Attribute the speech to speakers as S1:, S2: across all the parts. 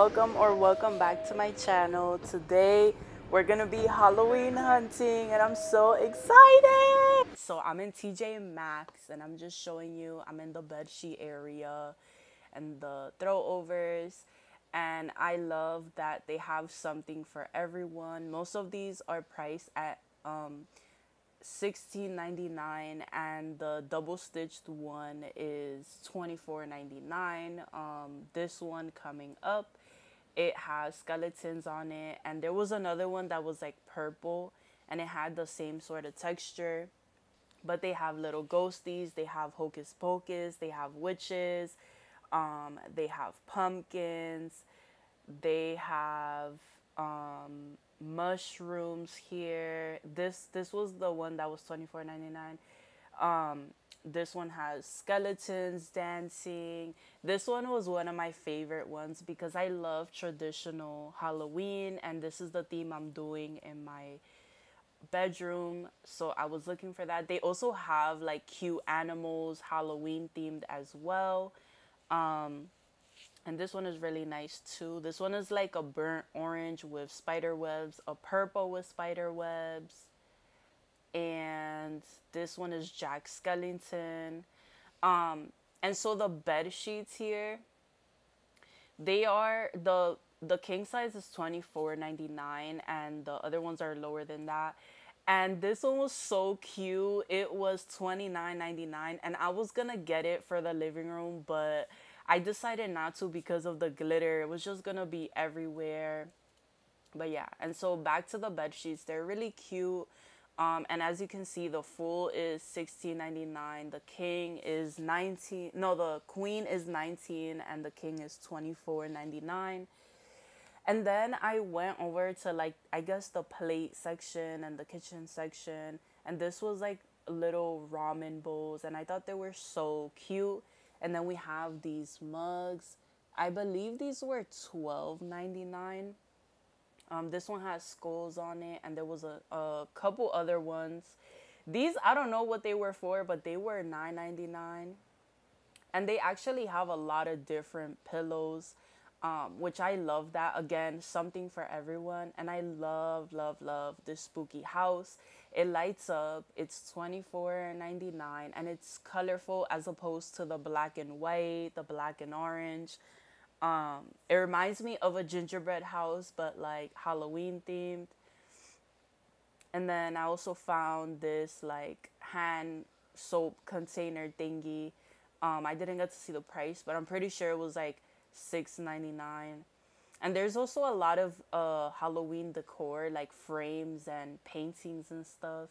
S1: welcome or welcome back to my channel. Today we're gonna be Halloween hunting and I'm so excited! So I'm in TJ Maxx and I'm just showing you, I'm in the bed sheet area and the throwovers and I love that they have something for everyone. Most of these are priced at um, $16.99 and the double stitched one is $24.99 um, this one coming up it has skeletons on it and there was another one that was like purple and it had the same sort of texture but they have little ghosties they have hocus pocus they have witches um, they have pumpkins they have um, mushrooms here. This this was the one that was twenty four ninety nine. Um, this one has skeletons dancing. This one was one of my favorite ones because I love traditional Halloween, and this is the theme I'm doing in my bedroom. So I was looking for that. They also have like cute animals, Halloween themed as well. Um, and this one is really nice too. This one is like a burnt orange with spider webs, a purple with spider webs. And this one is Jack Skellington. Um, and so the bed sheets here, they are the the king size is twenty four ninety nine, and the other ones are lower than that. And this one was so cute. It was twenty nine ninety nine, and I was gonna get it for the living room, but I decided not to because of the glitter. It was just gonna be everywhere. But yeah, and so back to the bed sheets. They're really cute. Um, and as you can see, the full is sixteen ninety nine. The king is nineteen. No, the queen is nineteen, and the king is twenty four ninety nine. And then I went over to like I guess the plate section and the kitchen section, and this was like little ramen bowls, and I thought they were so cute. And then we have these mugs. I believe these were twelve ninety nine. Um, this one has skulls on it, and there was a, a couple other ones. These I don't know what they were for, but they were nine ninety nine, and they actually have a lot of different pillows, um, which I love. That again, something for everyone, and I love, love, love this spooky house. It lights up. It's twenty four ninety nine, and it's colorful as opposed to the black and white, the black and orange. Um, it reminds me of a gingerbread house, but like Halloween themed. And then I also found this like hand soap container thingy. Um, I didn't get to see the price, but I'm pretty sure it was like six ninety nine. And there's also a lot of uh, Halloween decor, like frames and paintings and stuff.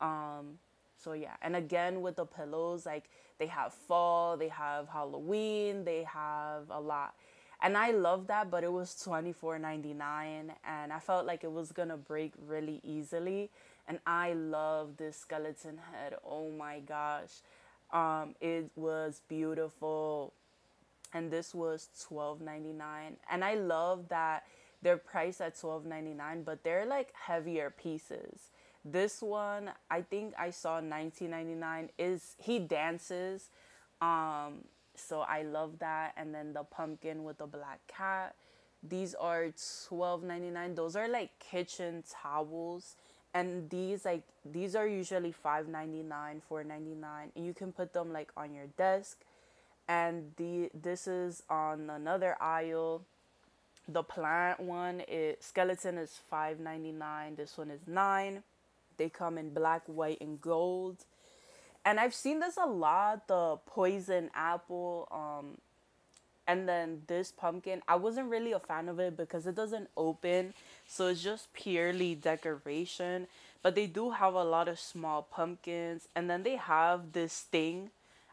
S1: Um, so yeah, and again with the pillows, like they have fall, they have Halloween, they have a lot. And I love that, but it was twenty four ninety nine, and I felt like it was gonna break really easily. And I love this skeleton head. Oh my gosh, um, it was beautiful and this was $12.99 and i love that they're priced at $12.99 but they're like heavier pieces. This one i think i saw $19.99 is he dances um so i love that. And then the pumpkin with the black cat. These are $12.99 those are like kitchen towels. And these like these are usually $5.99 $4.99 and you can put them like on your desk and the this is on another aisle. The plant one it skeleton is 5.99 this one is 9 they come in black white and gold. And i've seen this a lot the poison apple um and then this pumpkin. I wasn't really a fan of it because it doesn't open so it's just purely decoration. But they do have a lot of small pumpkins and then they have this thing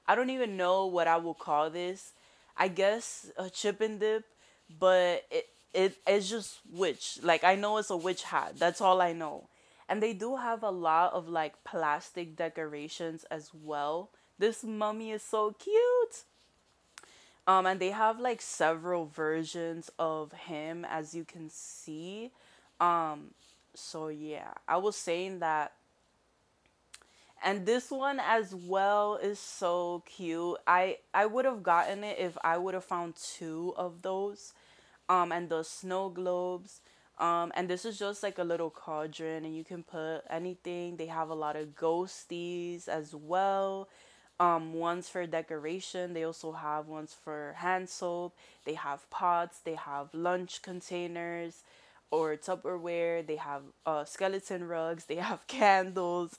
S1: I don't even know what I will call this. I guess a chip and dip, but it it it's just witch. Like I know it's a witch hat. That's all I know. And they do have a lot of like plastic decorations as well. This mummy is so cute. Um and they have like several versions of him as you can see. Um so yeah, I was saying that and this one as well is so cute i i would have gotten it if i would have found two of those um, and the snow globes. Um, and this is just like a little cauldron, and you can put anything. They have a lot of ghosties as well. Um, ones for decoration. They also have ones for hand soap. They have pots. They have lunch containers or Tupperware. They have uh, skeleton rugs. They have candles.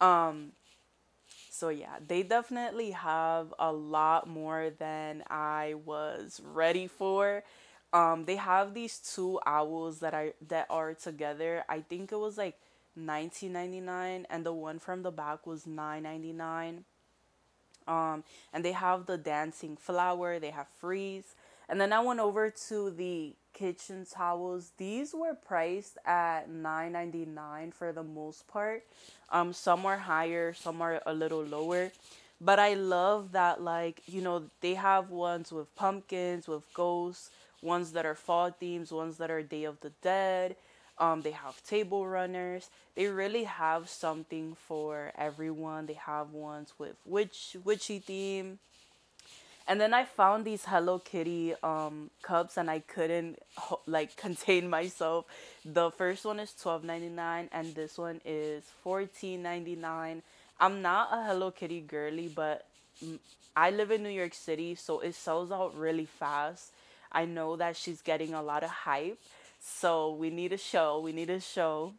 S1: Um, so yeah, they definitely have a lot more than I was ready for. Um, they have these two owls that are that are together. I think it was like 19.99 and the one from the back was 9.99. Um, and they have the dancing flower, they have freeze. And then I went over to the kitchen towels. These were priced at $9.99 for the most part. Um, some are higher, some are a little lower. But I love that, like, you know, they have ones with pumpkins, with ghosts, ones that are fall themes, ones that are Day of the Dead. Um, they have table runners. They really have something for everyone. They have ones with witch witchy theme. And then I found these Hello Kitty um, cups, and I couldn't like contain myself. The first one is twelve ninety nine, and this one is fourteen ninety nine. I'm not a Hello Kitty girly, but I live in New York City, so it sells out really fast. I know that she's getting a lot of hype, so we need a show. We need a show.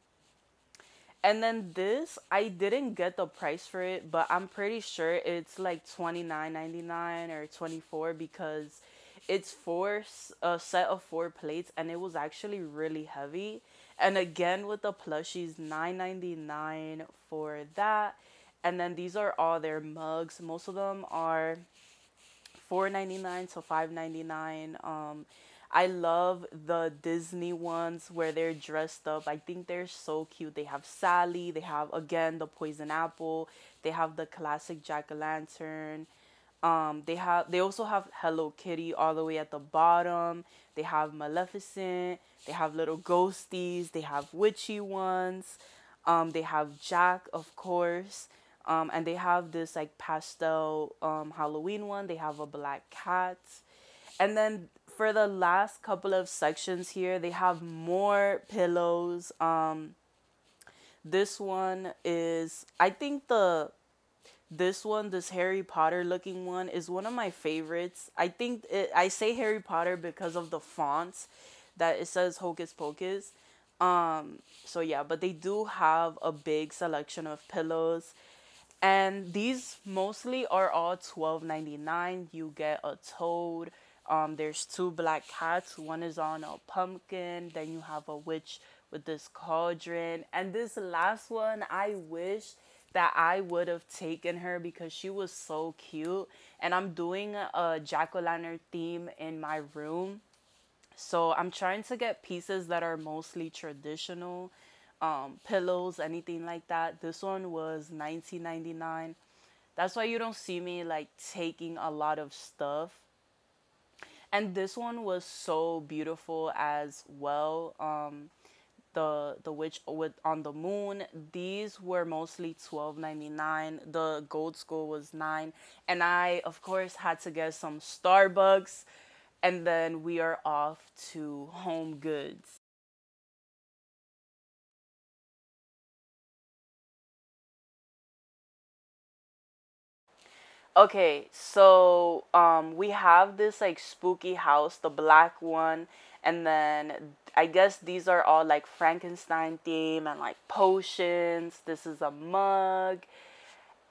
S1: And then this, I didn't get the price for it, but I'm pretty sure it's like twenty nine ninety nine or 24 because it's four a set of four plates and it was actually really heavy. And again with the plushies, nine ninety nine for that. And then these are all their mugs. Most of them are four ninety nine to five ninety nine. Um I love the Disney ones where they're dressed up. I think they're so cute. They have Sally, they have again the poison apple, they have the classic Jack o' lantern. Um, they have they also have Hello Kitty all the way at the bottom. They have Maleficent. They have little ghosties. They have witchy ones. Um, they have Jack, of course. Um, and they have this like pastel um, Halloween one. They have a black cat. And then for the last couple of sections here, they have more pillows. Um, this one is, I think the this one, this Harry Potter looking one, is one of my favorites. I think it, I say Harry Potter because of the fonts that it says Hocus Pocus. Um, so yeah, but they do have a big selection of pillows. And these mostly are all twelve ninety nine. You get a toad, um, there's two black cats. One is on a pumpkin. Then you have a witch with this cauldron. And this last one, I wish that I would have taken her because she was so cute. And I'm doing a jack o' lantern theme in my room. So I'm trying to get pieces that are mostly traditional, um, pillows, anything like that. This one was 19.99. That's why you don't see me like taking a lot of stuff and this one was so beautiful as well um the the witch with on the moon. These were mostly 12.99 the gold school was 9 and i of course had to get some starbucks. And then we are off to home goods Okay, so um we have this like spooky house, the black one, and then I guess these are all like Frankenstein theme and like potions. This is a mug.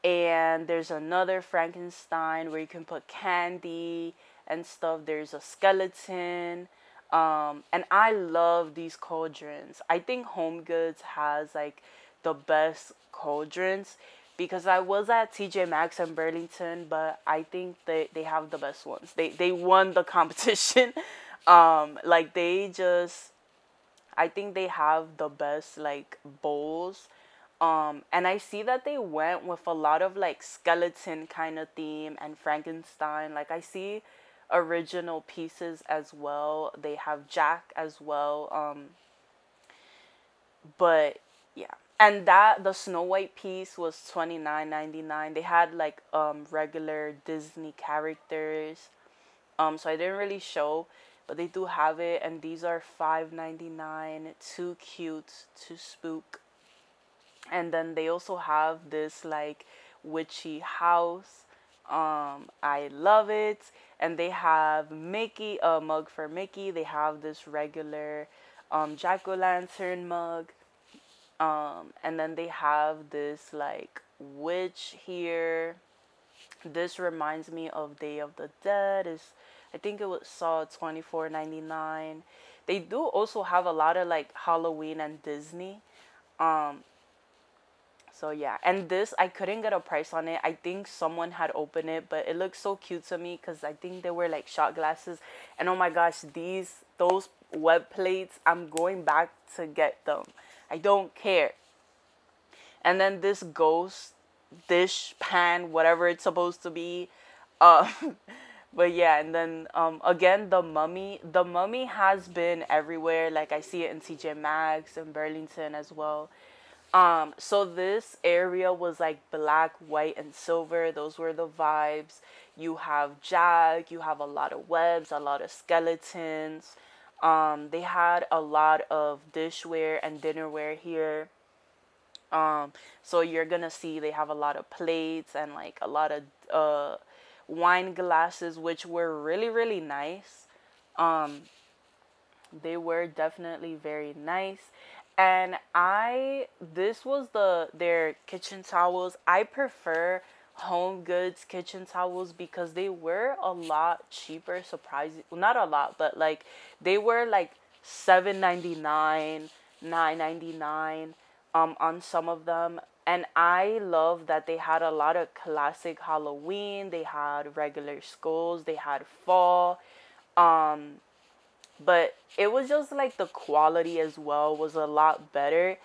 S1: And there's another Frankenstein where you can put candy and stuff. There's a skeleton. Um, and I love these cauldrons. I think Home Goods has like the best cauldrons because I was at TJ Maxx in Burlington, but I think they, they have the best ones. They they won the competition. um, like they just I think they have the best like bowls. Um, and I see that they went with a lot of like skeleton kind of theme and Frankenstein. Like I see original pieces as well. They have Jack as well. Um, but yeah and that the Snow White piece was twenty nine ninety nine. They had like um regular Disney characters, um so I didn't really show, but they do have it. And these are $5.99 too cute to spook. And then they also have this like witchy house. Um i love it. And they have mickey a mug for mickey. They have this regular um jack-o'-lantern mug um and then they have this like witch here this reminds me of day of the dead is I think it was saw twenty four ninety nine. They do also have a lot of like Halloween and Disney. Um so yeah, and this I couldn't get a price on it. I think someone had opened it, but it looks so cute to me cuz I think they were like shot glasses. And oh my gosh, these those web plates, I'm going back to get them. I don't care. And then this ghost dish pan, whatever it's supposed to be. Um but yeah, and then um, again the mummy. The mummy has been everywhere. Like I see it in TJ Maxx and Burlington as well. Um, so this area was like black, white, and silver. Those were the vibes. You have Jack. You have a lot of webs, a lot of skeletons. Um, they had a lot of dishware and dinnerware here. Um, so you're gonna see they have a lot of plates and like a lot of uh wine glasses, which were really, really nice. Um, they were definitely very nice. And I, this was the their kitchen towels. I prefer Home Goods kitchen towels because they were a lot cheaper. Surprising, well, not a lot, but like they were like seven ninety nine, nine ninety nine, um, on some of them and I love that they had a lot of classic Halloween. They had regular skulls. They had fall. Um, but it was just like the quality as well was a lot better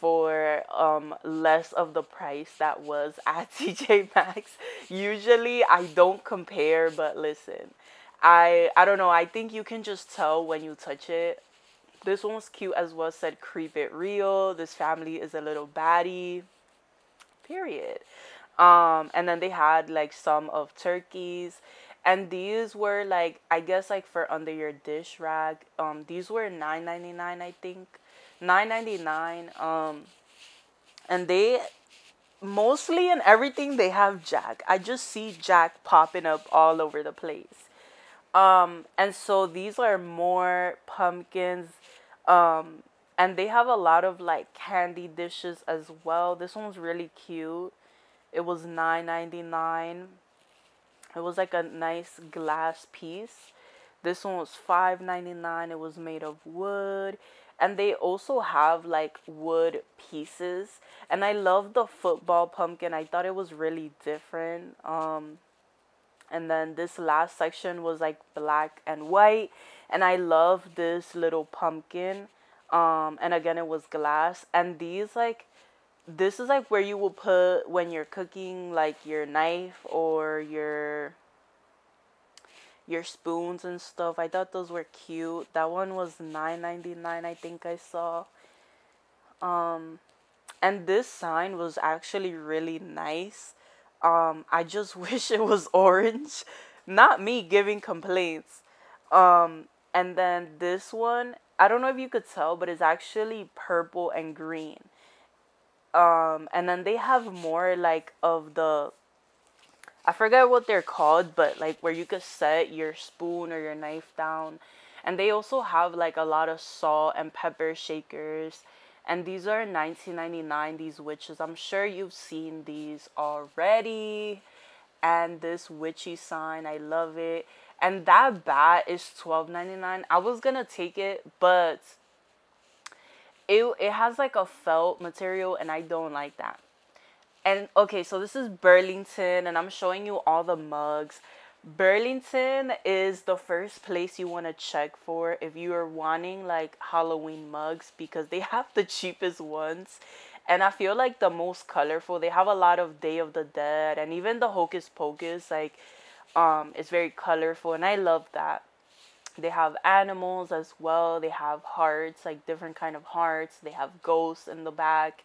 S1: for um less of the price that was at TJ Maxx. Usually I don't compare, but listen. I I don't know, I think you can just tell when you touch it. This one was cute as well, said creep it real. This family is a little baddie period. Um, and then they had like some of turkeys and these were like I guess like for under your dish rag. Um, these were nine ninety nine I think, nine ninety nine. Um, and they mostly in everything they have Jack. I just see Jack popping up all over the place. Um, and so these are more pumpkins. Um, and they have a lot of like candy dishes as well. This one's really cute. It was nine ninety nine. It was like a nice glass piece. This one was five ninety nine. It was made of wood. And they also have like wood pieces. And I love the football pumpkin. I thought it was really different. Um and then this last section was like black and white. And I love this little pumpkin um and again it was glass and these like this is like where you will put when you're cooking like your knife or your your spoons and stuff. I thought those were cute. That one was 9.99 I think I saw. Um and this sign was actually really nice. Um I just wish it was orange. Not me giving complaints. Um and then this one I don't know if you could tell, but it's actually purple and green. Um, and then they have more like of the I forget what they're called, but like where you could set your spoon or your knife down. And they also have like a lot of salt and pepper shakers. And these are 19.99 these witches. I'm sure you've seen these already. And this witchy sign, I love it and that bat is twelve ninety nine. I was gonna take it, but it it has like a felt material, and I don't like that. And okay, so this is Burlington, and I'm showing you all the mugs. Burlington is the first place you want to check for if you are wanting like Halloween mugs because they have the cheapest ones. And I feel like the most colorful. They have a lot of Day of the Dead and even the Hocus Pocus. Like um, it's very colorful, and I love that. They have animals as well. They have hearts, like different kind of hearts. They have ghosts in the back.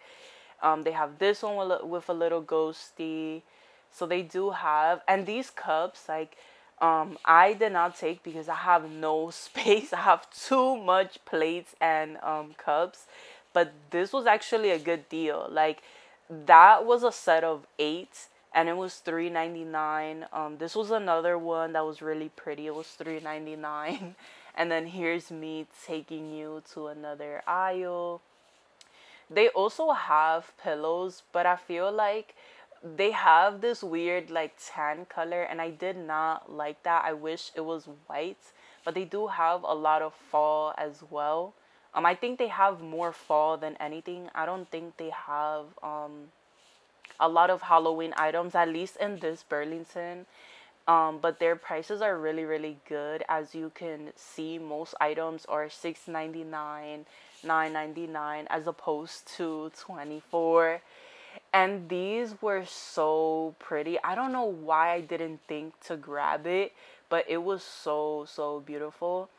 S1: Um, they have this one with a little ghosty. So they do have, and these cups, like um, I did not take because I have no space. I have too much plates and um, cups. But this was actually a good deal. Like that was a set of eight and it was three ninety nine. Um, this was another one that was really pretty. It was three ninety nine. and then here's me taking you to another aisle. They also have pillows, but I feel like they have this weird like tan color and I did not like that. I wish it was white, but they do have a lot of fall as well. Um I think they have more fall than anything. I don't think they have um a lot of Halloween items at least in this Burlington. Um, but their prices are really really good as you can see most items are 6.99 9.99 as opposed to 24 and these were so pretty. I don't know why I didn't think to grab it, but it was so so beautiful.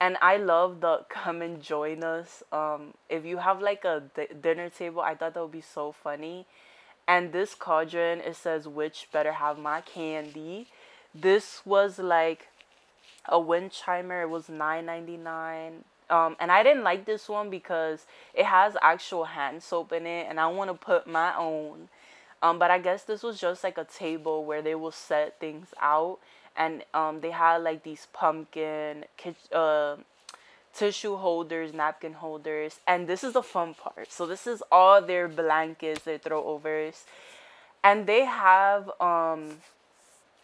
S1: And I love the come and join us. Um, if you have like a d- dinner table, I thought that would be so funny. And this cauldron, it says, witch better have my candy. This was like a wind chimer. It was nine ninety nine. Um, and I didn't like this one because it has actual hand soap in it, and I want to put my own. Um, but I guess this was just like a table where they will set things out, and um, they had like these pumpkin, uh, tissue holders, napkin holders, and this is the fun part. So this is all their blankets, their throwovers, and they have um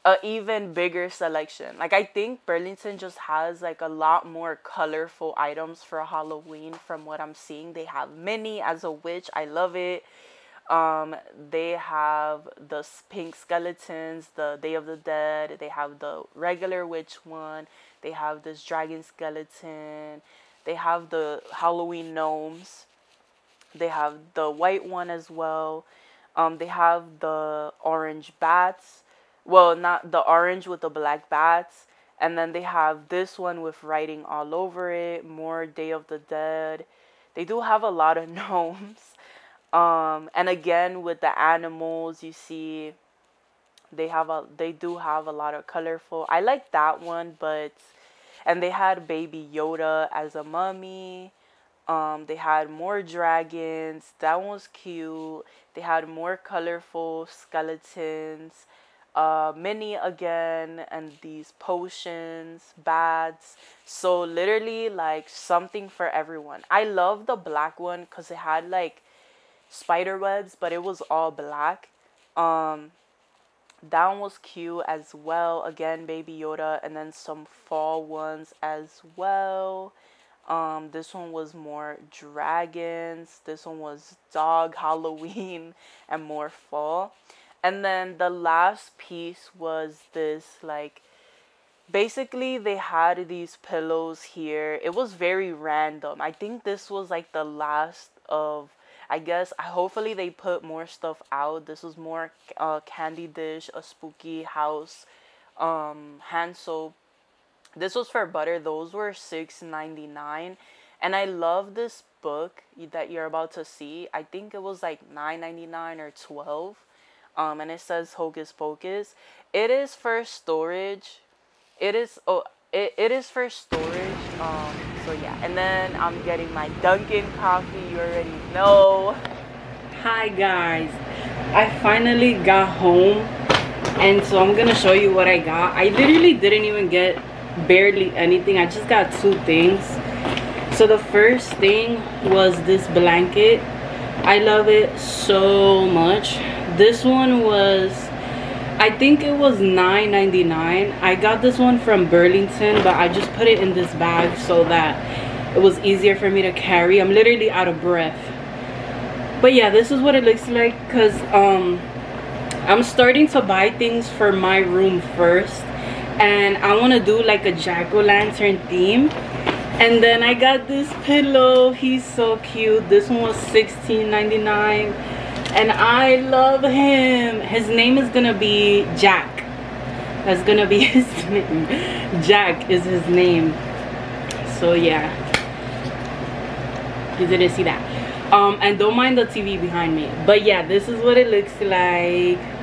S1: a even bigger selection. Like I think Burlington just has like a lot more colorful items for Halloween from what I'm seeing. They have Minnie as a witch. I love it. Um, they have the pink skeletons, the Day of the Dead. They have the regular witch one. They have this dragon skeleton. They have the Halloween gnomes. They have the white one as well. Um, they have the orange bats well not the orange with the black bats and then they have this one with writing all over it more day of the dead they do have a lot of gnomes um and again with the animals you see they have a they do have a lot of colorful i like that one but and they had baby yoda as a mummy um, they had more dragons. That one was cute. They had more colorful skeletons uh, Minnie again and these potions, baths. So literally like something for everyone. I love the black one because it had like spider webs, but it was all black. Um, that one was cute as well. Again, Baby Yoda, and then some fall ones as well. Um, this one was more dragons. This one was dog Halloween and more fall. And then the last piece was this like basically they had these pillows here. It was very random. I think this was like the last of I guess I hopefully they put more stuff out. This was more uh, candy dish, a spooky house, um, hand soap. This was for butter. Those were six ninety nine, and I love this book that you're about to see. I think it was like nine ninety nine or twelve um, and it says Hocus Pocus. It is for storage. It is oh it, it is for storage. Um, so yeah, and then I'm getting my Dunkin' coffee. You already know.
S2: Hi guys, I finally got home, and so I'm gonna show you what I got. I literally didn't even get barely anything. I just got two things. So the first thing was this blanket. I love it so much this one was I think it was $9.99. I got this one from Burlington, but I just put it in this bag so that it was easier for me to carry. I'm literally out of breath. But yeah, this is what it looks like because um, I'm starting to buy things for my room first. And I want to do like a jack-o'-lantern theme. And then I got this pillow. He's so cute. This one was $16.99 and I love him. His name is gonna be Jack. That's gonna be his name. Jack is his name. So yeah. You didn't see that. Um, and don't mind the TV behind me. But yeah, this is what it looks like.